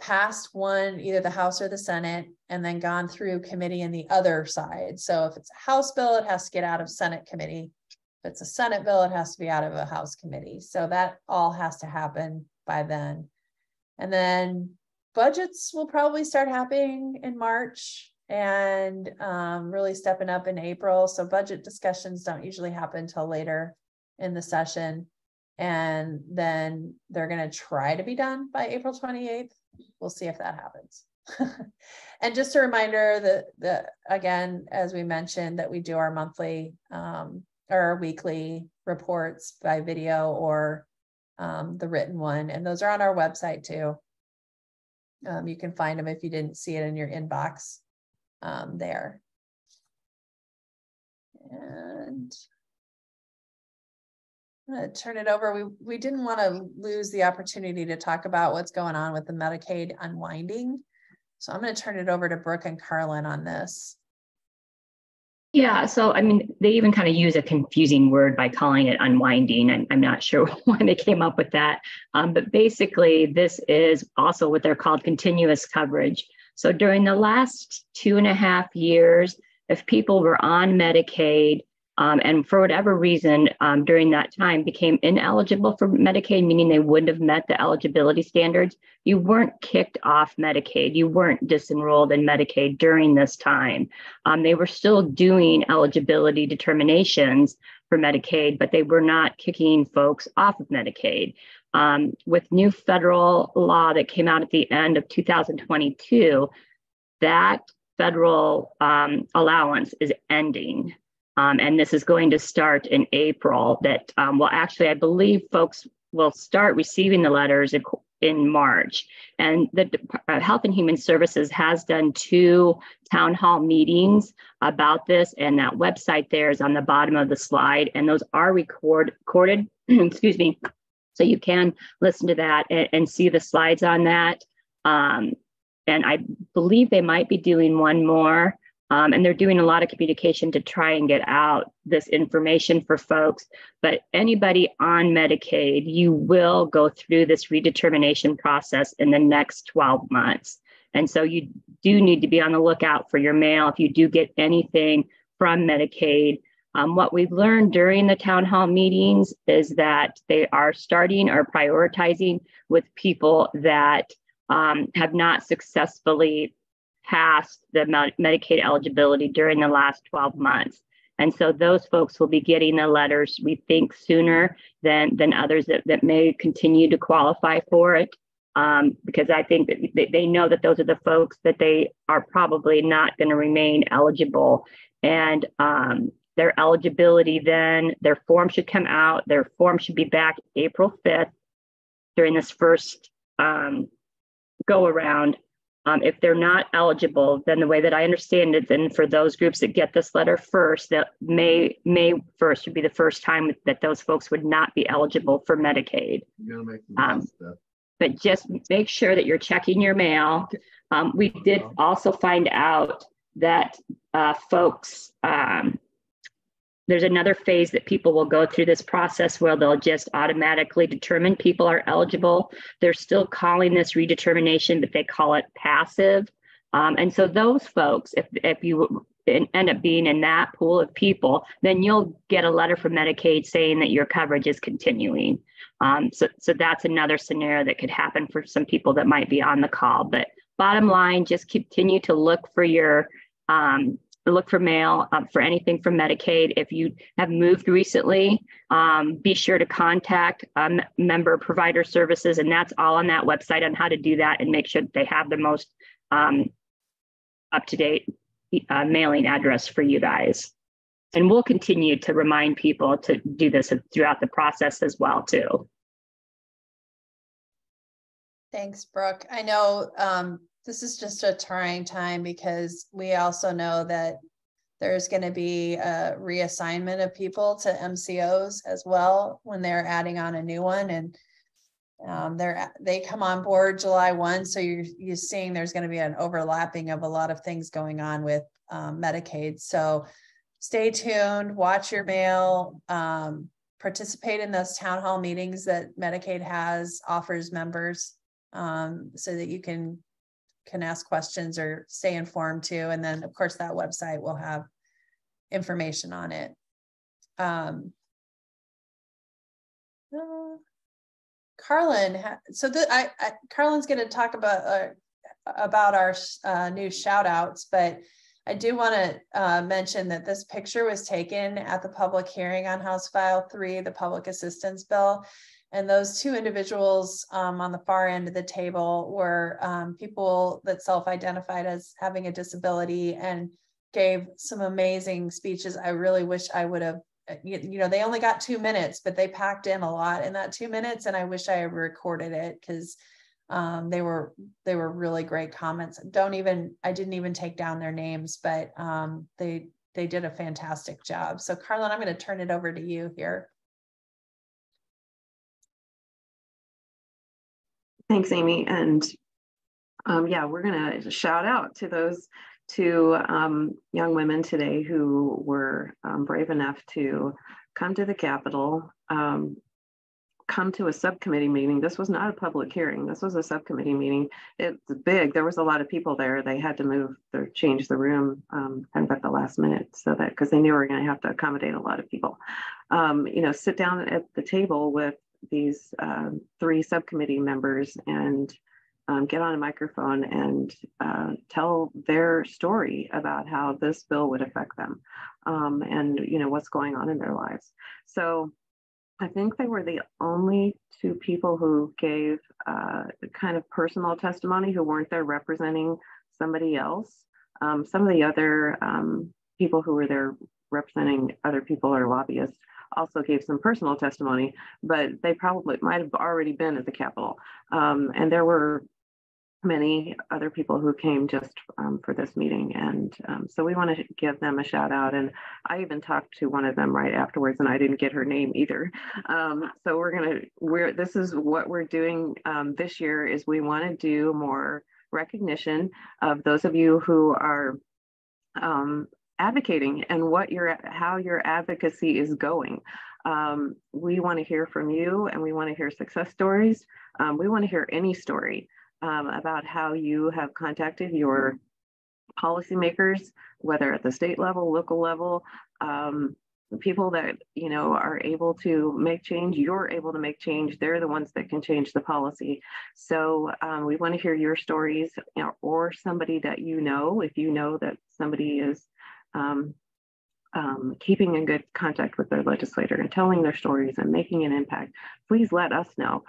passed one, either the House or the Senate, and then gone through committee in the other side. So if it's a House bill, it has to get out of Senate committee. If it's a Senate bill, it has to be out of a House committee. So that all has to happen by then. And then budgets will probably start happening in March and um, really stepping up in April. So budget discussions don't usually happen until later in the session. And then they're going to try to be done by April 28th. We'll see if that happens. (laughs) and just a reminder that, that, again, as we mentioned, that we do our monthly um, or weekly reports by video or um, the written one. And those are on our website too. Um, you can find them if you didn't see it in your inbox um, there. And I'm going to turn it over. We, we didn't want to lose the opportunity to talk about what's going on with the Medicaid unwinding. So I'm going to turn it over to Brooke and Carlin on this. Yeah, so I mean, they even kind of use a confusing word by calling it unwinding. I'm, I'm not sure (laughs) why they came up with that. Um, but basically, this is also what they're called continuous coverage. So during the last two and a half years, if people were on Medicaid um, and for whatever reason um, during that time became ineligible for Medicaid, meaning they wouldn't have met the eligibility standards, you weren't kicked off Medicaid. You weren't disenrolled in Medicaid during this time. Um, they were still doing eligibility determinations for Medicaid, but they were not kicking folks off of Medicaid. Um, with new federal law that came out at the end of 2022, that federal um, allowance is ending. Um, and this is going to start in April. That um, well, actually, I believe folks will start receiving the letters in, in March. And the uh, Health and Human Services has done two town hall meetings about this, and that website there is on the bottom of the slide, and those are record, recorded. (clears throat) excuse me. So you can listen to that and, and see the slides on that. Um, and I believe they might be doing one more um, and they're doing a lot of communication to try and get out this information for folks. But anybody on Medicaid, you will go through this redetermination process in the next 12 months. And so you do need to be on the lookout for your mail if you do get anything from Medicaid. Um, what we've learned during the town hall meetings is that they are starting or prioritizing with people that um, have not successfully passed the Medicaid eligibility during the last 12 months. And so those folks will be getting the letters, we think, sooner than, than others that, that may continue to qualify for it. Um, because I think that they, know that those are the folks that they are probably not going to remain eligible. And um, their eligibility then, their form should come out, their form should be back April 5th during this first um, go around. Um, if they're not eligible, then the way that I understand it, then for those groups that get this letter first, that May May first would be the first time that those folks would not be eligible for Medicaid. Um, but just make sure that you're checking your mail. Um, we did also find out that uh, folks um, there's another phase that people will go through this process where they'll just automatically determine people are eligible. They're still calling this redetermination, but they call it passive. Um, and so those folks, if, if you end up being in that pool of people, then you'll get a letter from Medicaid saying that your coverage is continuing. Um, so, so that's another scenario that could happen for some people that might be on the call. But bottom line, just continue to look for your um, look for mail um, for anything from Medicaid. If you have moved recently, um, be sure to contact um, member provider services, and that's all on that website on how to do that and make sure that they have the most um, up to date uh, mailing address for you guys. And we'll continue to remind people to do this throughout the process as well, too. Thanks, Brooke. I know um, this is just a trying time because we also know that there's going to be a reassignment of people to MCOs as well when they're adding on a new one and um, they're they come on board July 1 so you're you're seeing there's going to be an overlapping of a lot of things going on with um, Medicaid. So stay tuned watch your mail um, participate in those town hall meetings that Medicaid has offers members um, so that you can can ask questions or stay informed too. And then of course that website will have information on it. Um, uh, Carlin, so the, I, I Carlin's going to talk about uh, about our uh, new shout outs, but I do want to uh, mention that this picture was taken at the public hearing on House File 3, the public assistance bill. And those two individuals um, on the far end of the table were um, people that self identified as having a disability and gave some amazing speeches. I really wish I would have, uh, you, you know, they only got two minutes, but they packed in a lot in that two minutes. And I wish I had recorded it because um, they were they were really great comments. Don't even I didn't even take down their names, but um, they they did a fantastic job. So Carlin, I'm going to turn it over to you here. Thanks, Amy. And um, yeah, we're going to shout out to those two um, young women today who were um, brave enough to come to the Capitol, um, come to a subcommittee meeting. This was not a public hearing. This was a subcommittee meeting. It's big. There was a lot of people there. They had to move or change the room um, kind of at the last minute so that because they knew we were going to have to accommodate a lot of people. Um, you know, sit down at the table with these uh, three subcommittee members and um, get on a microphone and uh, tell their story about how this bill would affect them um, and you know what's going on in their lives. So i think they were the only two people who gave uh, kind of personal testimony who weren't there representing somebody else. Um, some of the other um, people who were there representing other people or lobbyists also gave some personal testimony, but they probably might have already been at the Capitol. Um, and there were many other people who came just um, for this meeting. And um, so we want to give them a shout out. And I even talked to one of them right afterwards and I didn't get her name either. Um, so we're going to, we're, this is what we're doing um, this year is we want to do more recognition of those of you who are um, advocating and what your, how your advocacy is going. Um, we want to hear from you and we want to hear success stories. we want to hear any story um, about how you have contacted your policymakers, whether at the state level, local level, um, people that you know are able to make change you're able to make change they're the ones that can change the policy so um, we want to hear your stories or somebody that you know if you know that somebody is um, um, keeping in good contact with their legislator and telling their stories and making an impact, please let us know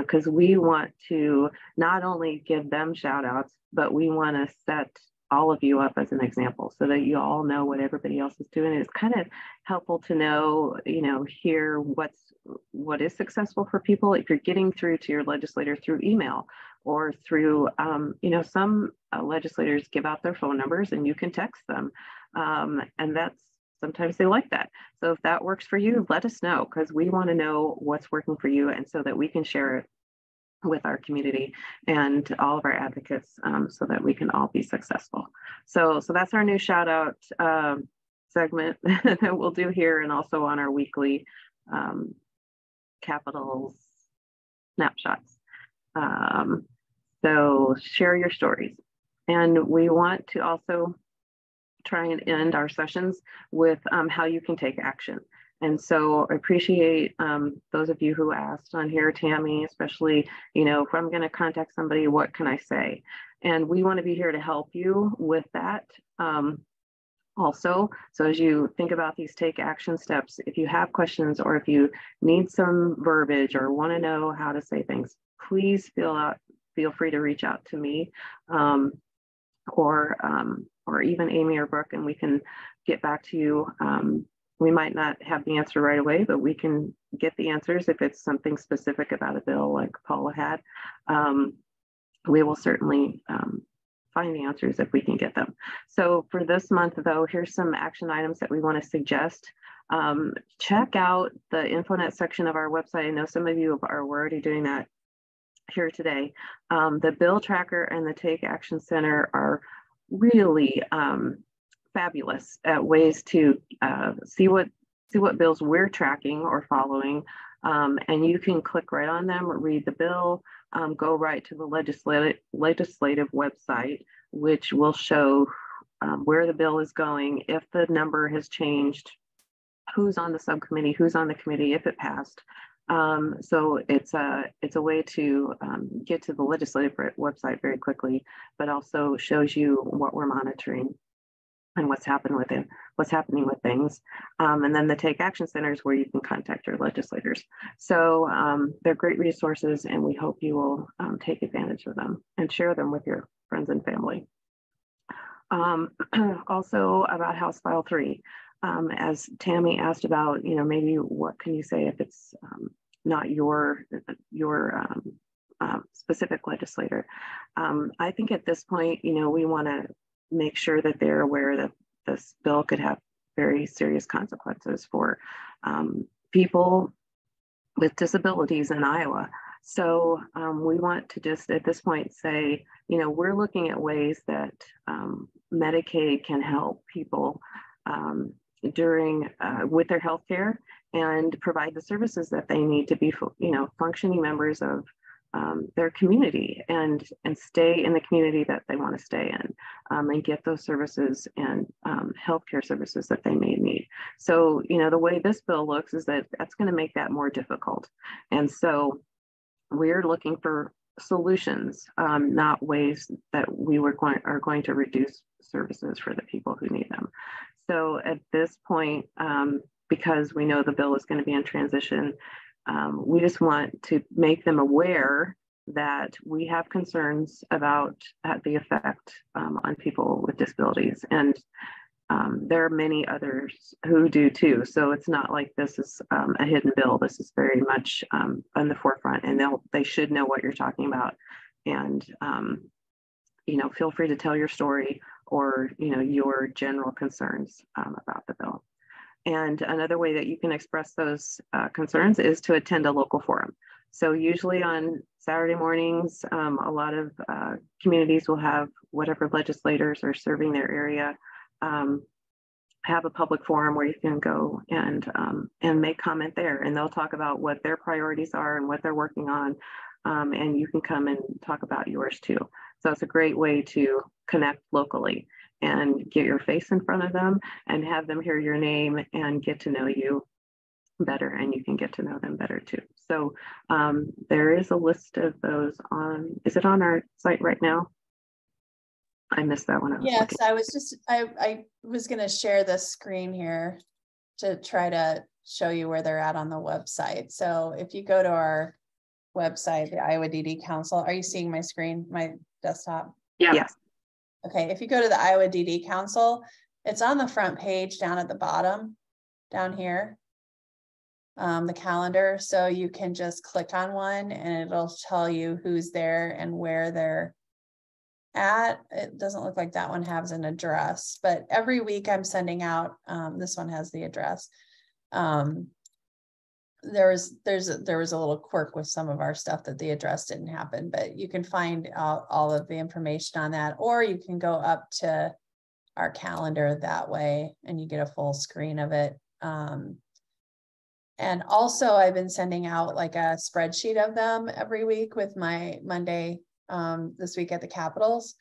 because uh, we want to not only give them shout outs, but we want to set all of you up as an example so that you all know what everybody else is doing. It's kind of helpful to know, you know, hear what's what is successful for people if you're getting through to your legislator through email or through, um, you know, some uh, legislators give out their phone numbers and you can text them. Um, and that's sometimes they like that. So if that works for you, let us know because we want to know what's working for you and so that we can share it with our community and all of our advocates um, so that we can all be successful. So, so that's our new shout out um, segment (laughs) that we'll do here and also on our weekly um, capitals snapshots. Um, so share your stories. And we want to also try and end our sessions with um, how you can take action. And so I appreciate um, those of you who asked on here, Tammy, especially, you know, if I'm going to contact somebody, what can I say? And we want to be here to help you with that. Um, also, so as you think about these take action steps, if you have questions or if you need some verbiage or want to know how to say things, please feel out, feel free to reach out to me um, or um, or even Amy or Brooke, and we can get back to you. Um, we might not have the answer right away, but we can get the answers if it's something specific about a bill like Paula had. Um, we will certainly um, find the answers if we can get them. So for this month, though, here's some action items that we want to suggest. Um, check out the InfoNet section of our website. I know some of you are already doing that here today. Um, the bill tracker and the Take Action Center are really um, fabulous at ways to uh, see what see what bills we're tracking or following. Um, and you can click right on them, read the bill, um, go right to the legislative legislative website, which will show um, where the bill is going, if the number has changed, who's on the subcommittee, who's on the committee, if it passed, um, so it's a it's a way to um, get to the legislative website very quickly, but also shows you what we're monitoring and what's happened with it, what's happening with things. Um, and then the Take Action Centers where you can contact your legislators. So um, they're great resources and we hope you will um, take advantage of them and share them with your friends and family. Um, (clears throat) also about House File 3 um, as Tammy asked about, you know, maybe what can you say if it's um, not your your um, um specific legislator? Um, I think at this point, you know, we want to make sure that they're aware that this bill could have very serious consequences for um, people with disabilities in Iowa. So um, we want to just at this point say, you know, we're looking at ways that Medicaid can help people um, during uh, with their health care and provide the services that they need to be, you know, functioning members of um, their community and and stay in the community that they want to stay in um, and get those services and um, healthcare services that they may need. So, you know, the way this bill looks is that that's going to make that more difficult. And so we're looking for solutions, um, not ways that we were going are going to reduce services for the people who need them. So at this point, um, because we know the bill is going to be in transition, um, we just want to make them aware that we have concerns about uh, the effect um, on people with disabilities. And um, there are many others who do too. So it's not like this is um, a hidden bill. This is very much um, on the forefront and they'll, they should know what you're talking about. And, um, you know, feel free to tell your story or, you know, your general concerns um, about the bill. And another way that you can express those uh, concerns is to attend a local forum. So usually on Saturday mornings, um, a lot of uh, communities will have whatever legislators are serving their area um, have a public forum where you can go and um, and make comment there, and they'll talk about what their priorities are and what they're working on, um, and you can come and talk about yours too. So it's a great way to connect locally and get your face in front of them and have them hear your name and get to know you better and you can get to know them better too. So um, there is a list of those on, is it on our site right now? I missed that one. I yes, looking. I was just, I, I was going to share the screen here to try to show you where they're at on the website. So if you go to our website, the Iowa DD Council, are you seeing my screen, my desktop? Yeah. Yes. Okay, if you go to the Iowa DD Council, it's on the front page down at the bottom, down here, um, the calendar. So you can just click on one and it'll tell you who's there and where they're at. It doesn't look like that one has an address, but every week I'm sending out, um, this one has the address. Um, there was there's there was a little quirk with some of our stuff that the address didn't happen, but you can find out all of the information on that, or you can go up to our calendar that way and you get a full screen of it. Um, and also I've been sending out like a spreadsheet of them every week with my Monday um, this week at the Capitals.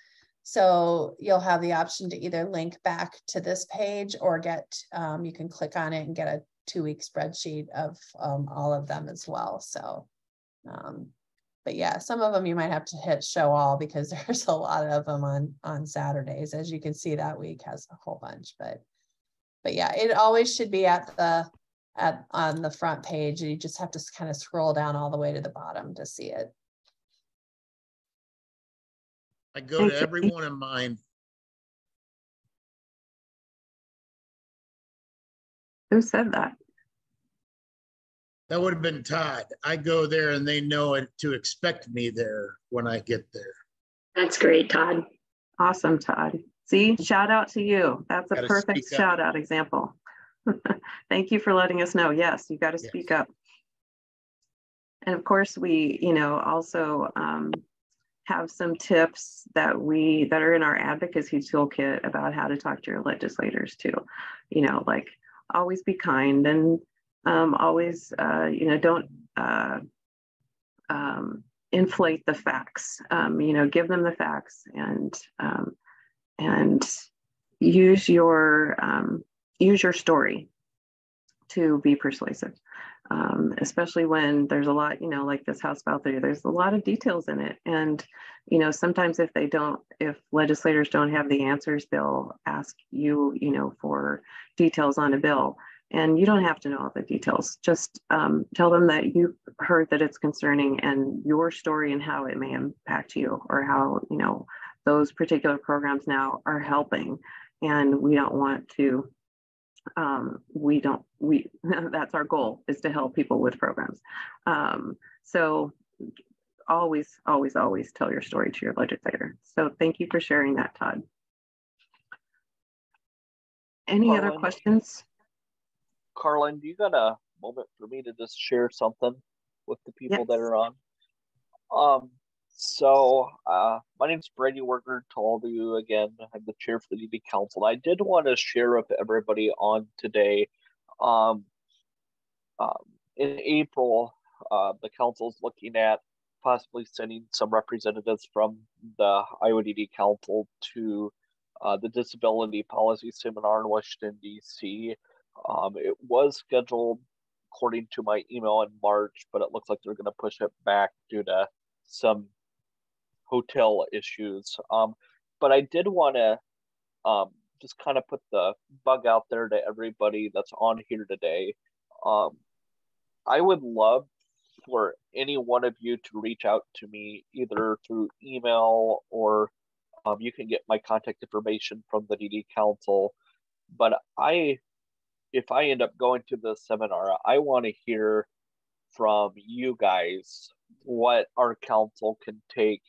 So you'll have the option to either link back to this page or get, um, you can click on it and get a two week spreadsheet of um, all of them as well. So, um, but yeah, some of them you might have to hit show all because (laughs) there's a lot of them on, on Saturdays. As you can see, that week has a whole bunch, but, but yeah, it always should be at the, at on the front page. You just have to kind of scroll down all the way to the bottom to see it. I go to every one of Who said that? That would have been Todd. I go there and they know it to expect me there when I get there. That's great, Todd. Awesome, Todd. See, shout out to you. That's a perfect shout out example. (laughs) Thank you for letting us know. Yes, you got to yes. speak up. And of course, we, you know, also um, have some tips that we that are in our advocacy toolkit about how to talk to your legislators too. You know, like always be kind and um, always, uh, you know, don't uh, um, inflate the facts. Um, you know, give them the facts and um, and use your um, use your story to be persuasive um, especially when there's a lot, you know, like this House File 3, there's a lot of details in it. And, you know, sometimes if they don't, if legislators don't have the answers, they'll ask you, you know, for details on a bill. And you don't have to know all the details. Just um, tell them that you've heard that it's concerning and your story and how it may impact you or how, you know, those particular programs now are helping. And we don't want to um, we don't we (laughs) that's our goal is to help people with programs. Um, so always always always tell your story to your legislator so thank you for sharing that todd. Any Carlin, other questions? Carlin do you got a moment for me to just share something with the people yes. that are on? Um, so uh, my name's Brady Worker. To all of you again, I'm the chair for the DD Council. I did want to share with everybody on today. Um, um, in April, uh, the council is looking at possibly sending some representatives from the IODD Council to uh, the Disability Policy Seminar in Washington, D.C. Um, it was scheduled according to my email in March, but it looks like they're going to push it back due to some hotel issues. Um, but I did want to um, just kind of put the bug out there to everybody that's on here today. Um, I would love for any one of you to reach out to me either through email or um, you can get my contact information from the DD Council. But I, if I end up going to the seminar, I want to hear from you guys what our council can take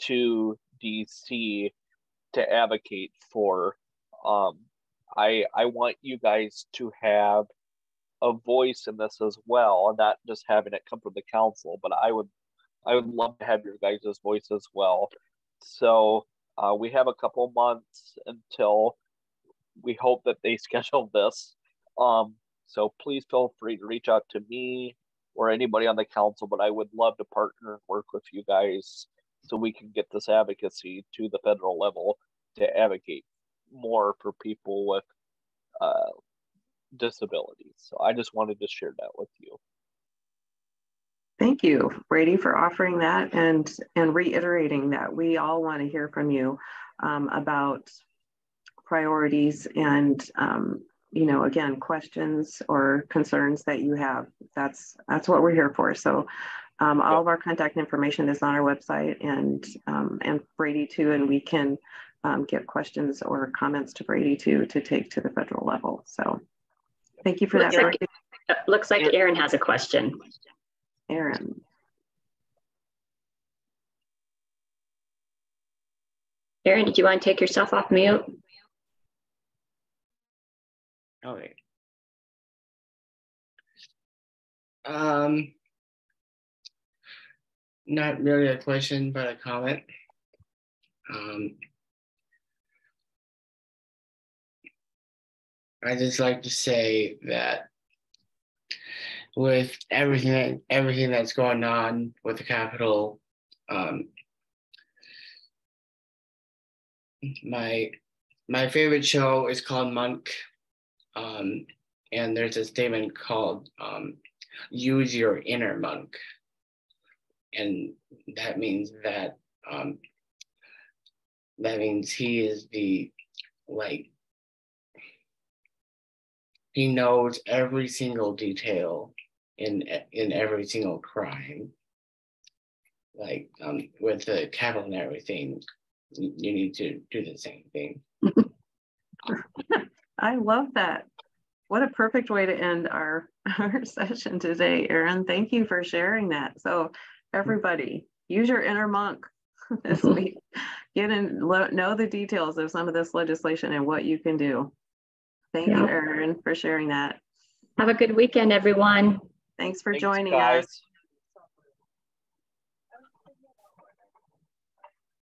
to DC to advocate for. Um, I I want you guys to have a voice in this as well, and not just having it come from the council. But I would I would love to have your guys' voice as well. So uh, we have a couple months until we hope that they (laughs) schedule this. Um, so please feel free to reach out to me or anybody on the council, but I would love to partner and work with you guys so we can get this advocacy to the federal level to advocate more for people with uh, disabilities. So I just wanted to share that with you. Thank you, Brady, for offering that and and reiterating that we all want to hear from you um, about priorities and um, you know again questions or concerns that you have. That's that's what we're here for. So um, all of our contact information is on our website and um, and Brady too, and we can um, get questions or comments to Brady too to take to the federal level. So thank you for looks that. Like, looks like Aaron has a question. Aaron. Aaron, did you want to take yourself off mute? Okay. Um, not really a question, but a comment. Um, I just like to say that with everything everything that's going on with the Capitol, um, my my favorite show is called Monk, um, and there's a statement called um, "Use your inner monk." And that means that um, that means he is the like he knows every single detail in in every single crime. Like um, with the Capitol and everything you need to do the same thing. (laughs) I love that. What a perfect way to end our (laughs) our session today aaron thank you for sharing that. So everybody use your inner monk (laughs) this week get in know the details of some of this legislation and what you can do thank yeah. you aaron for sharing that have a good weekend everyone thanks for Thanks, joining guys. us